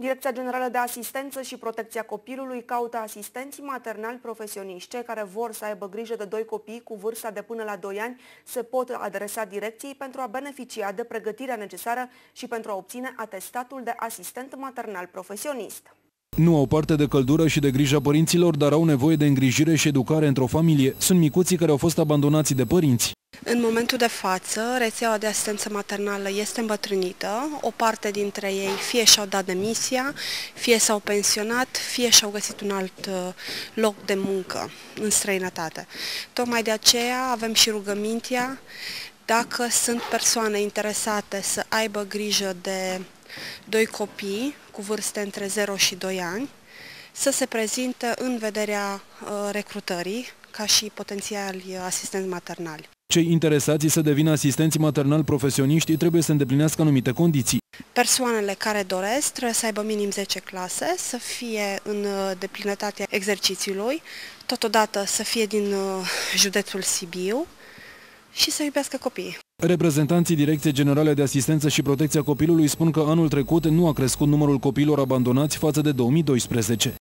Direcția Generală de Asistență și Protecția Copilului caută asistenți maternali profesioniști. Cei care vor să aibă grijă de doi copii cu vârsta de până la 2 ani se pot adresa direcției pentru a beneficia de pregătirea necesară și pentru a obține atestatul de asistent maternal profesionist. Nu au parte de căldură și de grija părinților, dar au nevoie de îngrijire și educare într-o familie. Sunt micuții care au fost abandonați de părinți. În momentul de față, rețeaua de asistență maternală este îmbătrânită. O parte dintre ei fie și-au dat demisia, fie s-au pensionat, fie și-au găsit un alt uh, loc de muncă în străinătate. Tocmai de aceea avem și rugămintea dacă sunt persoane interesate să aibă grijă de doi copii cu vârste între 0 și 2 ani, să se prezinte în vederea uh, recrutării ca și potențiali asistenți maternali. Cei interesați să devină asistenți maternal profesioniști trebuie să îndeplinească anumite condiții. Persoanele care doresc trebuie să aibă minim 10 clase, să fie în uh, deplinătatea exercițiului, totodată să fie din uh, județul Sibiu și să iubească copiii. Reprezentanții Direcției Generale de Asistență și Protecția Copilului spun că anul trecut nu a crescut numărul copiilor abandonați față de 2012.